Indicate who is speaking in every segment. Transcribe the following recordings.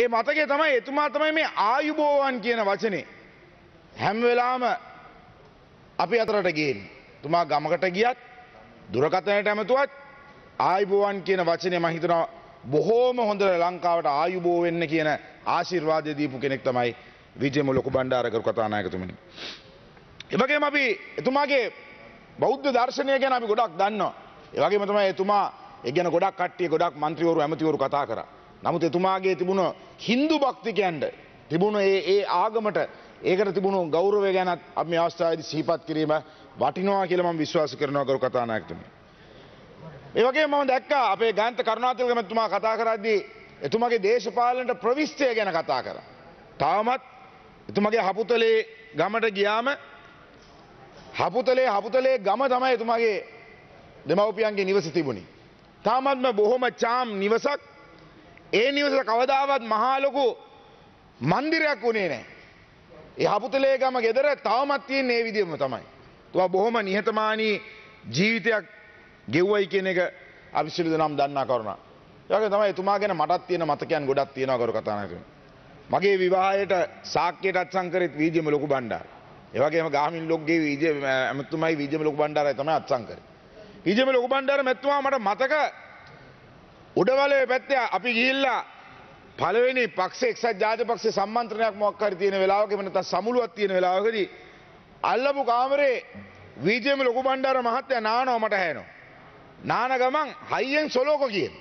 Speaker 1: ඒ මතකේ තමයි එතුමා තමයි මේ ආයුබෝවන් කියන වචනේ හැම වෙලාම අපි අතරට ගේන්නේ. තුමා ගමකට ගියත් දුරකථනයට ඇමතුවත් ආයුබෝවන් කියන වචනේ මම හිතනවා බොහෝම හොඳ ලංකාවට ආයුබෝ වෙන්න කියන ආශිර්වාදය දීපු කෙනෙක් තමයි විජයම ලොකු බණ්ඩාරකරු කතානායකතුමනි. එවගේම අපි එතුමාගේ බෞද්ධ දර්ශනය ගැන අපි ගොඩක් දන්නවා. ඒ වගේම තමයි එතුමා ඒ ගැන ගොඩක් කට්ටිය ගොඩක් මන්ත්‍රීවරු ඇමතිවරු කතා කරා. නමුත් එතුමාගේ තිබුණ හින්දු භක්තිකයන්ට තිබුණ ඒ ඒ ආගමට ඒකට තිබුණු ගෞරවය ගැනත් අපි මේ අවස්ථාවේදී සිහිපත් කිරීම වටිනවා කියලා මම විශ්වාස කරනවා ගරු කතානායකතුමනි. ඒ වගේම මම දැක්කා අපේ ගාන්ත කරුණාතිලක මැතිතුමා කතා කරද්දී එතුමාගේ දේශපාලනට ප්‍රවිෂ්ඨය ගැන කතා කරා. තාමත් එතුමගේ හපුතලේ ගමට ගියාම හපුතලේ හපුතලේ ගම තමයි එතුමාගේ දෙමව්පියන්ගේ නිවස තිබුණි. තාමත්ම බොහොම චාම් නිවසක් ඒ නිවස කවදාවත් මහාලොකු මන්දිරයක් වුණේ නෑ. ඒ හපුතලේ ගම ගෙදර තවමත් තියෙන්නේ ඒ විදිහම තමයි. තුවා බොහොම නිහතමානී ජීවිතයක් ගෙව්වයි කියන එක අපි සියලු දෙනාම දන්නා කරුණා. ඒ වගේ තමයි එතුමා ගැන මටත් තියෙන මතකයන් ගොඩක් තියෙනවා කරු කතානායකතුමනි. මගේ විවාහයට සාක්කයට අත්සන් කරෙත් වීජම ලොකු බණ්ඩාර. ඒ වගේම ගාමින් ලොක්ගේ වීජ ඇමතුමයි වීජම ලොකු බණ්ඩාරයි තමයි අත්සන් කරේ. වීජම ලොකු බණ්ඩාර මැතිතුමා මට මතක උඩවලේ පැත්තේ අපි ගිහිල්ලා පළවෙනි පක්ෂ එක්සත් ජාතික පක්ෂේ සම්මන්ත්‍රණයක් මොකක් හරි තියෙන වෙලාවක එහෙම නැත්නම් සමුළුවක් තියෙන වෙලාවකදී අල්ලපු කාමරේ වීජම ලොකු බණ්ඩාර මහත්තයා නානවා මට හැෙනවා. නාන ගමන් හයියෙන් සොලෝක කියන.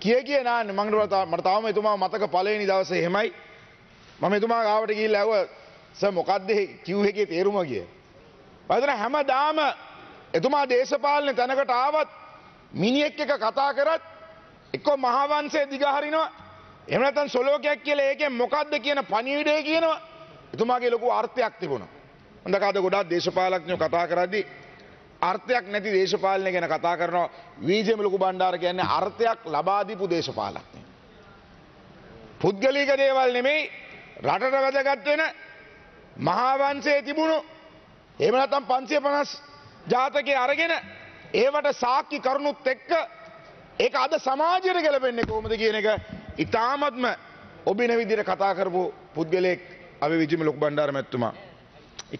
Speaker 1: කිය කිය නාන්න මංගට මට තාම එතුමා මතක පලවෙනි දවස එහෙමයි මම එතුමා ගාවට ගිල් ඇව ස මොකක්ද කිව් එකේ තේරුම කිය. පදන හැම දාම එතුමා දේශපාලන තැනකට ආවත් මිනිෙක් එක කතා කරත් එක්කො මහාවන්සේ දිගහරිනවා එමනතන් සොලෝකයක් කියල ඒකෙන් මොකක්ද කියන පනිවිඩය කියනවා එතුමාගේ ලොකු අර්ථයක් තිබුණ. හොඳකාද ගොඩක් දේශපාලක්ඥෝ කතා කරද්දි අර්ථයක් නැති දේශපාලනය ගැන කතා කරනවා වීජම ලොකු බණ්ඩාර කියන්නේ අර්ථයක් ලබාදීපු දේශපාලක්ඥය. පුද්ගලීක දේවල් නෙමෙයි රටට වැදගත් වෙන මහාවන්සේ තිබුණු එහෙම නැත්නම් 550 ජාතකයේ අරගෙන ඒවට සාක්ෂි කරුණුත් එක්ක ඒක අද සමාජයට ගැලපෙන්නේ කොහොමද කියන එක ඉතාමත්ම ඔබින විදිහට කතා කරපු පුද්ගලයෙක් අපි විජිම ලොකු බණ්ඩාර මැතිතුමා.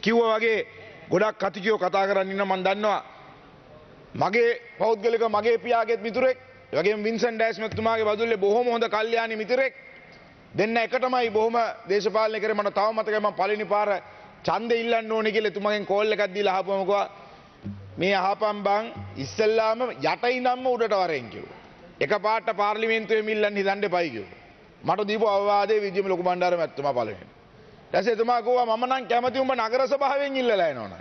Speaker 1: කිව්වා වගේ ගොඩක් කතිකයෝ කතා කරන්න ඉන්න මන් දන්නවා. මගේ පෞද්ගලික මගේ පියාගෙත් මිතුරෙක් වගේ වින්සන් ඩෑස් මැතිතුමාගේ බදුල්ලේ බොහොම හොඳ කල්යාණි මිතුරෙක් දෙන්න එකටමයි බොහොම දේශපාලනය කරේ මට තව මතකයි මම පළවෙනි පාර ඡන්දෙ ඉල්ලන්න ඕනේ කියලා එතුමගෙන් කෝල් එකක් දීලා අහපුවම කිව්වා මේ අහපන් බං ඉස්සෙල්ලාම යට ඉඳන්ම උඩට වරෙන් කිව්වා. එක පාට පාර්ලිමේන්තුවේ මිල්ලන්න හිතන්න එපයි කිව්වා. මට දීපු අවවාදේ විජිම ලොකු බණ්ඩාර මැතිතුමා පළවෙනි. ඊට පස්සේ එතුමා කිව්වා මම නම් කැමති උඹ නගර සභාවෙන් ඉල්ලලා එනවනම්.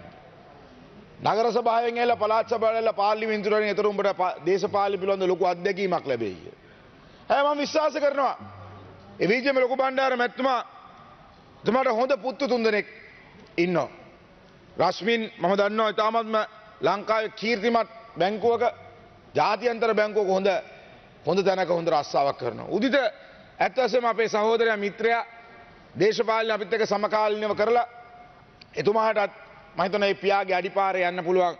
Speaker 1: නගර සභාවෙන් ඇවිල්ලා පළාත් සභාවට ඇවිල්ලා පාර්ලිමේන්තුවට එන එතන උඹට දේශපාලන පිළිබඳ ලොකු අත්දැකීමක් ලැබෙයි කියලා. හැබැයි මම විශ්වාස කරනවා ඒ විජිම ලොකු බණ්ඩාර මැතිතුමා තුමාට හොඳ පුත්තු තුන්දෙනෙක් ඉන්නවා. රශ්මින් මම දන්නවා ඉතාමත්ම ලංකාවේ කීර්තිමත් බැංකුවක ජාතියන්තර බැංකුවක හොඳ හොඳ තැනක හොඳ රස්සාාවක් කරනවා. උදිත ඇත්තසම අපේ සහෝදරය මිත්‍රයා දේශපාලන අපිත් එක සමකාලනව කරලා එතුමාටත් මහිතන ඒ පියාගේ අඩිපාරය යන්න පුළුවන්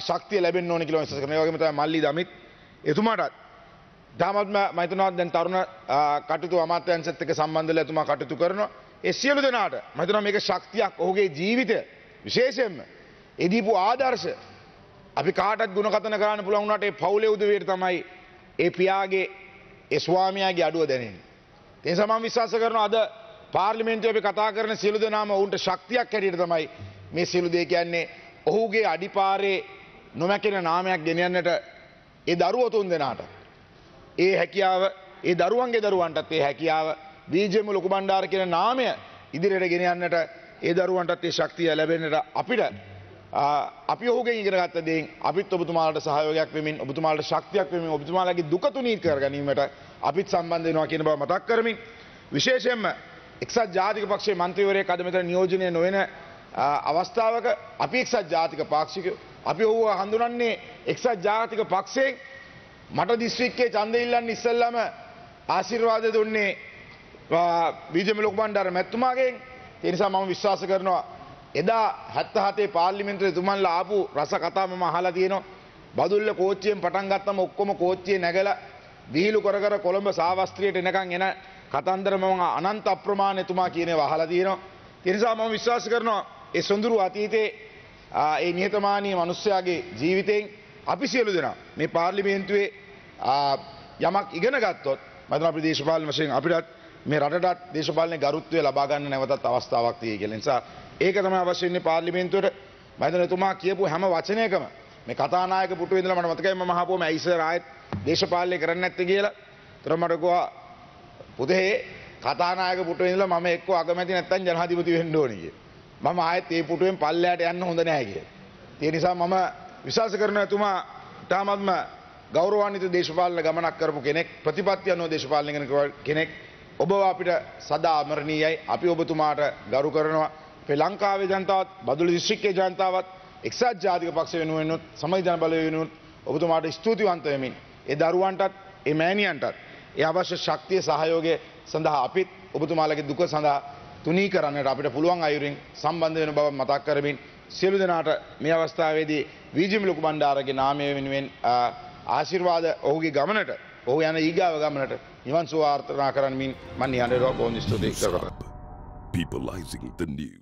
Speaker 1: ශක්තිය ලැබෙන් ඕන කිලෝ විශස කරන වගේම තමයි මල්ලි දමිත්. එතුමාටත් දාමත්ම මහිතනවත් දැන් තරුණ කටයුතු අමාත්‍යංශත් එක්ක සම්බන්ධ වෙලා එතුමා කටයුතු කරනවා. ඒ සියලු දෙනාට මම හිතනවා මේක ශක්තියක් ඔහුගේ ජීවිතය විශේෂයෙන්ම එදීපු ආදර්ශ. අපි කාටත් ගුණකථන කරන්න පුළුවන් වුණාට ඒ පවුලේ උදවියට තමයි ඒ පියාගේ ඒ ස්වාමියාගේ අඩුව දැනෙන්නේ. ඒ නිසා මම විශ්වාස කරනවා අද පාර්ලිමේන්තුවේ අපි කතා කරන සියලු දෙනාම ඔවුන්ට ශක්තියක් හැටියට තමයි මේ සියලු දේ කියන්නේ. ඔහුගේ අඩිපාරේ නොමැකෙන නාමයක් ගෙනියන්නට ඒ දරුවෝ තුන් දෙනාට. ඒ හැකියාව ඒ දරුවන්ගේ දරුවන්ටත් ඒ හැකියාව බීජෙම ලොකු බණ්ඩාර කියන නාමය ඉදිරියට ගෙන යන්නට ඒ දරුවන්ටත් ඒ ශක්තිය ලැබෙන්නට අපිට අපි ඔහුගෙන් ඉගෙන ගත්ත දෙයින් අපිත් ඔබතුමාලට සහයෝගයක් වෙමින් ඔබතුමාලට ශක්තියක් වෙමින් ඔබතුමාලගේ දුක තුනී කර ගැනීමට අපිත් සම්බන්ධ වෙනවා කියන බව මතක් කරමින් විශේෂයෙන්ම එක්සත් ජාතික පක්ෂයේ මන්ත්‍රීවරයෙක් අද මෙතන නියෝජනය නොවන අවස්ථාවක අපි එක්සත් ජාතික පාක්ෂිකයෝ අපි ඔහුව හඳුනන්නේ එක්සත් ජාතික පක්ෂයෙන් මට දිස්ත්‍රික්කයේ ඡන්දය ඉල්ලන්න ඉස්සෙල්ලාම ආශිර්වාද දුන්නේ බීජම ලොකු බණ්ඩාර මැතිතුමාගෙන්. ඒ නිසා මම විශ්වාස කරනවා එදා 77 පාර්ලිමේන්තුවේ තුමන්ලා ආපු රස කතා මම අහලා තියෙනවා බදුල්ල කෝච්චියෙන් පටන් ගත්තම ඔක්කොම කෝච්චියේ නැගලා විහිළු කර කර කොළඹ සාවස්ත්‍රියට එනකන් එන කතන්දර මම අනන්ත අප්‍රමාණ එතුමා කියනේ වහලා තියෙනවා. ඒ නිසා මම විශ්වාස කරනවා ඒ සොඳුරු අතීතයේ ආ, ඒ නිහතමානී මිනිස්යාගේ ජීවිතයෙන් අපි සියලු දෙනා මේ පාර්ලිමේන්තුවේ ආ, යමක් ඉගෙන ගත්තොත් මම හිතනවා අපි දේශපාලන වශයෙන් අපිටත් මේ රටටත් දේශපාලන ගරුත්වය ලබා ගන්න නැවතත් අවස්ථාවක් තියෙයි කියලා. ඒ නිසා ඒක තමයි අවශ්‍ය වෙන්නේ පාර්ලිමේන්තුවට. මම හිතනවා එතුමා කියපු හැම වචනයකම මේ කතානායක පුටුවේ ඉඳලා මට මතකයි මම අහපුවම ඇයි සර් ආයෙත් දේශපාලනය කරන්නේ නැත්තේ කියලා. ඒතර මට කිව්වා පුතේ කතානායක පුටුවේ ඉඳලා මම එක්ක අගමැති නැත්තම් ජනාධිපති වෙන්න ඕනේ කිය. මම ආයෙත් මේ පුටුවෙන් පල්ලයට යන්න හොඳ නැහැ කිය. ඒ නිසා මම විශ්වාස කරනවා එතුමා තාමත්ම ගෞරවාන්විත දේශපාලන ගමනක් කරපු කෙනෙක් ප්‍රතිපත්ති අනුව දේශපාලනය කරන කෙනෙක් ඔබ අපිට සදා අමරණීයයි අපි ඔබතුමාට ගරු කරනවා අපේ ලංකාවේ ජනතාවත් බදුළු දිස්ත්‍රික්කයේ ජනතාවත් එක්සත් ජාතික පක්ෂ වෙනුවෙනුත් සමගි ජන බලය වෙනුත් ඔබතුමාට ස්තුතිවන්ත වෙමින් ඒ දරුවන්ටත් ඒ මෑණියන්ටත් ඒ අවශ්‍ය ශක්තිය සහයෝගය සඳහා අපිත් ඔබතුමාලගේ දුක සඳහා තුනී කරන්නට අපිට පුළුවන් අයුරින් සම්බන්ධ වෙන බව මතක් කරමින් සියලු දෙනාට මේ අවස්ථාවේදී වීජිම ලොකු බණ්ඩාරගේ නාමය වෙනුවෙන් ආ, ආශිර්වාද ඔහුගේ ගමනට ඔහු යන ඊගාව ගමනට නිවන් සුව ආර්ථනා කරමින් මන් නිහඬව බොහොම ස්තුතියි. කරනවා
Speaker 2: Peopleizing the news.